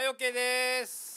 はい OK です。